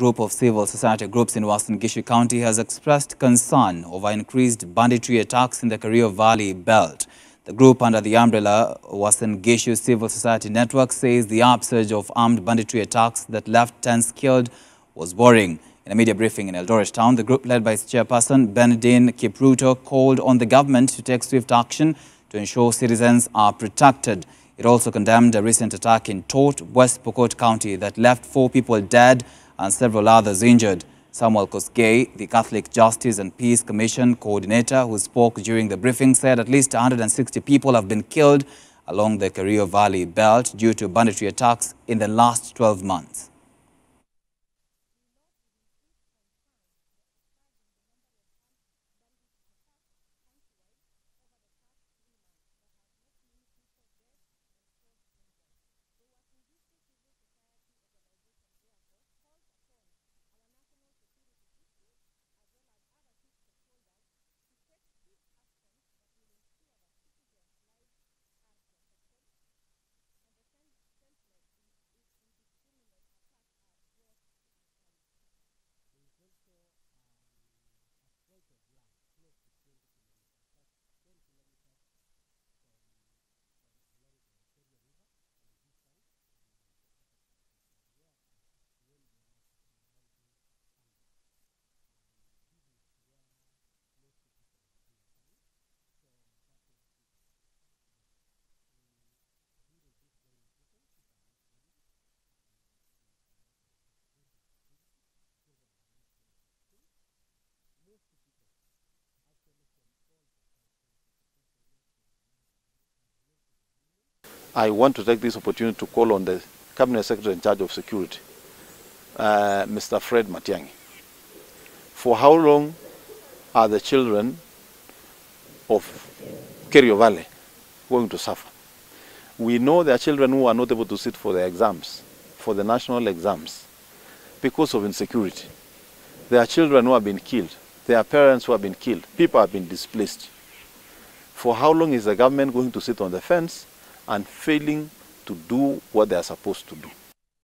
group of civil society groups in Uasin Gishu County has expressed concern over increased banditry attacks in the Kerio Valley belt. The group under the umbrella Uasin Gishu Civil Society Network says the upsurge of armed banditry attacks that left tens killed was worrying. In a media briefing in Eldoret town, the group led by its chairperson Benedine Kipruto called on the government to take swift action to ensure citizens are protected. It also condemned a recent attack in Tot, West Pokot County that left four people dead and several others injured. Samuel Kosgei, the Catholic Justice and Peace Commission coordinator who spoke during the briefing, said at least 160 people have been killed along the Kerio Valley belt due to banditry attacks in the last 12 months. I want to take this opportunity to call on the Cabinet Secretary in charge of security, uh, Mr. Fred Matiang'i. For how long are the children of Kerio Valley going to suffer? We know there are children who are not able to sit for the exams, for the national exams, because of insecurity. There are children who have been killed. There are parents who have been killed. People have been displaced. For how long is the government going to sit on the fence and failing to do what they are supposed to do.